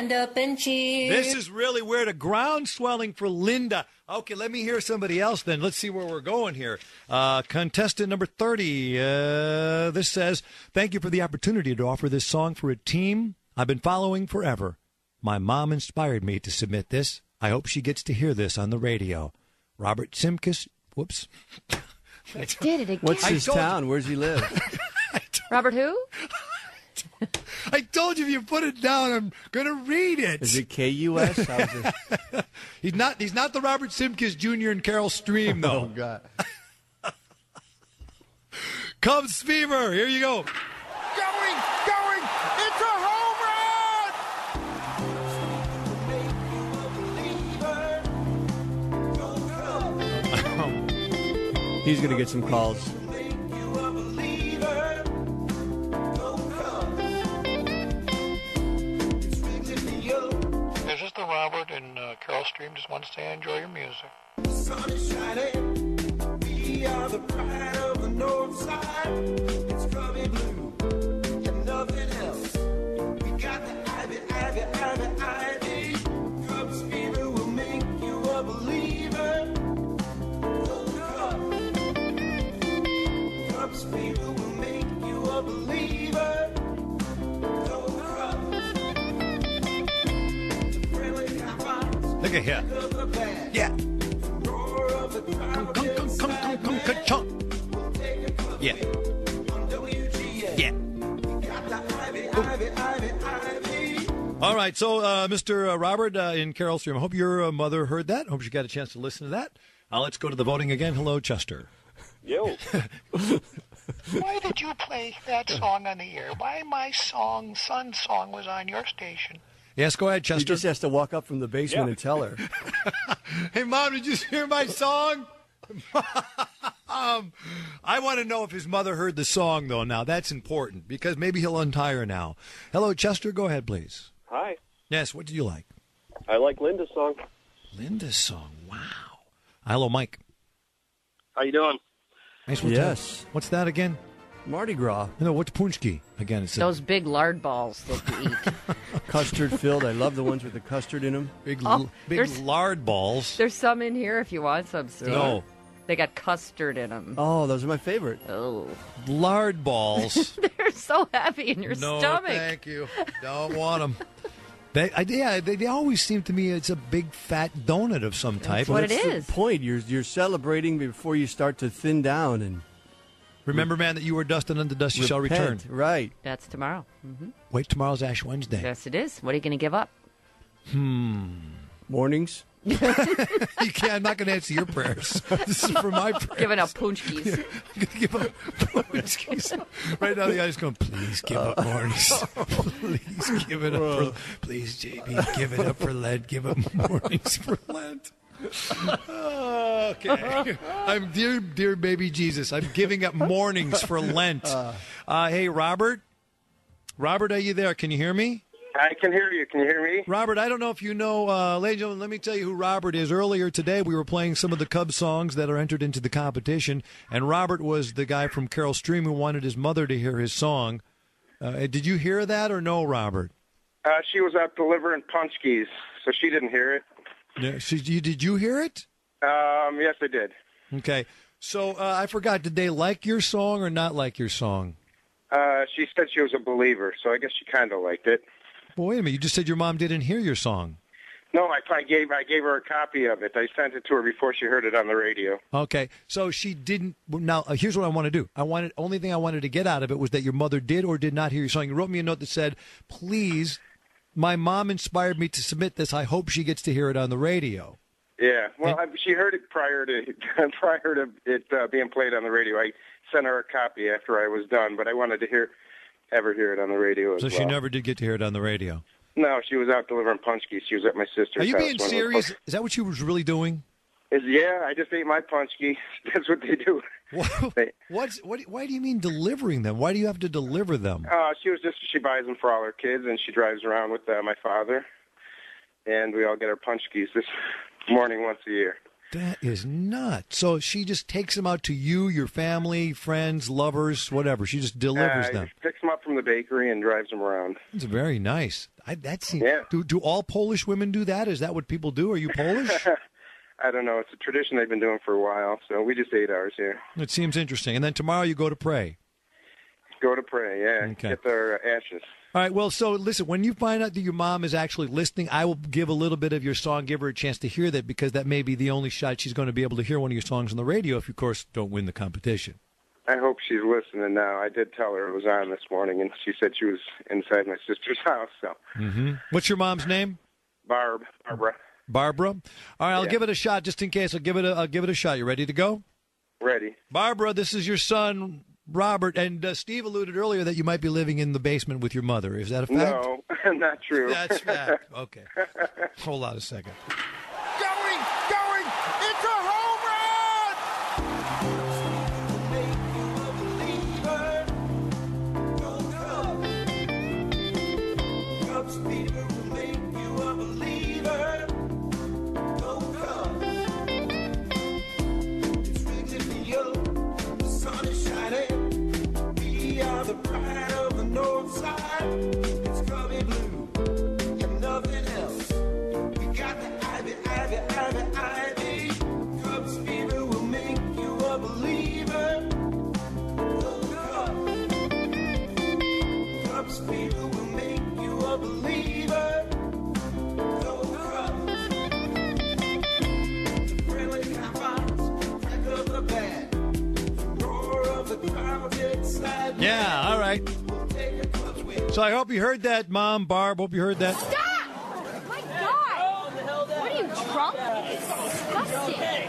Stand up and cheer. This is really weird. A ground swelling for Linda. Okay, let me hear somebody else then. Let's see where we're going here. Uh, contestant number 30. Uh, this says, Thank you for the opportunity to offer this song for a team I've been following forever. My mom inspired me to submit this. I hope she gets to hear this on the radio. Robert Simkus. Whoops. Did it again. What's I his told you. town? Where's he live? Robert who? I told you if you put it down, I'm going to read it. Is it KUS? How's it? He's not. He's not the Robert Simkis Jr. and Carol Stream oh, though. Oh God. Cubs fever. Here you go. Going, going, it's a home run! He's gonna get some calls. Stream. Just want to say I enjoy your music. Sun is shining. We are the pride of the north side. It's Cubby Blue and nothing else. We got the ivy, ivy, ivy, ivy. Cubs fever will make you a believer. Go Cubs. Cubs fever will make you a believer. Go Cubs. The friendly confines Look at here. Of the bad. Yeah. Roar of the crowd. Come, come, come, come, come, come, chunk. Yeah. Yeah. All right, so uh, Mr. uh, Robert uh, in Carol Stream, I hope your uh, mother heard that. I hope she got a chance to listen to that. Uh, let's go to the voting again. Hello, Chester. Yo. Why did you play that song on the air? Why my song, Sun song, was on your station? Yes, go ahead, Chester. He Chester. just has to walk up from the basement Yeah. and tell her. Hey, Mom, did you hear my song? um, I want to know if his mother heard the song, though. Now, that's important because maybe he'll untie her now. Hello, Chester. Go ahead, please. Hi. Yes, what did you like? I like Linda's song. Linda's song. Wow. Hello, Mike. How you doing? Nice one, Yes. Ted. What's that again? Mardi Gras, No, what's paczki? Again, it's a Those big lard balls that you eat. custard filled. I love the ones with the custard in them. big, Oh, l- big there's- lard balls. There's some in here if you want some, Steve. No, They got custard in them. Oh, those are my favorite. Oh. lard balls. They're so heavy in your no, stomach. thank you. Don't want them. They, I, yeah, they, they always seem to me it's a big fat donut of some type. what it That's is. The point you're you're celebrating before you start to thin down and Remember, man, that you were dust and unto dust you shall return. Right. That's tomorrow. hmm Wait, tomorrow's Ash Wednesday. Yes, it is. What are you going to give up? Hmm. Mornings. You can't, I'm not going to answer your prayers. This is for my prayers. Giving up paczkis. I'm gonna give up Excuse me. Right now, the guy's going, please give up mornings. please give it up for, please, JB, give it up for Lent. Give up mornings for Lent. okay. I'm dear, dear baby Jesus. I'm giving up mornings for Lent. Uh, hey, Robert. Robert, are you there? Can you hear me? I can hear you. Can you hear me? Robert, I don't know if you know, uh, ladies and gentlemen, let me tell you who Robert is. Earlier today, we were playing some of the Cubs songs that are entered into the competition, and Robert was the guy from Carol Stream who wanted his mother to hear his song. Uh, did you hear that or no, Robert? Uh, she was out delivering paczkis, so she didn't hear it. No, so you, did you hear it? Um, yes, I did. Okay. So uh, I forgot, did they like your song or not like your song? Uh, she said she was a believer, so I guess she kind of liked it. Well, wait a minute. You just said your mom didn't hear your song. No, I, I gave I gave her a copy of it. I sent it to her before she heard it on the radio. Okay, so she didn't. Now, uh, here's what I want to do. I wanted only thing I wanted to get out of it was that your mother did or did not hear your song. You wrote me a note that said, "Please, my mom inspired me to submit this. I hope she gets to hear it on the radio." Yeah, well, I, she heard it prior to prior to it uh, being played on the radio. I sent her a copy after I was done, but I wanted to hear ever hear it on the radio as So well. she never did get to hear it on the radio. No, she was out delivering paczkis. She was at my sister's Are you house being when it was serious? Is that what she was really doing? Is yeah, I just ate my paczki. That's what they do. What, They- what's what? Why do you mean delivering them? Why do you have to deliver them? Uh, she was just she buys them for all her kids, and she drives around with uh, my father, and we all get our paczkis this morning once a year. That is nuts. So she just takes them out to you, your family, friends, lovers, whatever. She just delivers Uh, them. Picks them up from the bakery and drives them around. It's very nice. I, that seems. Yeah. Do do all Polish women do that? Is that what people do? Are you Polish? I don't know. It's a tradition they've been doing for a while, so we just ate ours here. it seems interesting. And then tomorrow you go to pray. Go to pray, yeah. Okay. Get their uh, ashes. All right. Well, so listen. When you find out that your mom is actually listening, I will give a little bit of your song, give her a chance to hear that, because that may be the only shot she's going to be able to hear one of your songs on the radio. If you, of course, don't win the competition. I hope she's listening now. I did tell her it was on this morning, and she said she was inside my sister's house. So, mhm What's your mom's name? Barb, Barbara, Barbara. All right. I'll Yeah. give it a shot just in case. I'll give it. A, I'll give it a shot. You ready to go? ready. Barbara, this is your son Robert, and uh, Steve alluded earlier that you might be living in the basement with your mother. Is that a fact? No, not true. That's fact. Okay. Hold on a second. Going, going, it's a home run! The Yeah. All right. So I hope you heard that, Mom. Barb, hope you heard that. Stop! My God! What are you, drunk? It's disgusting.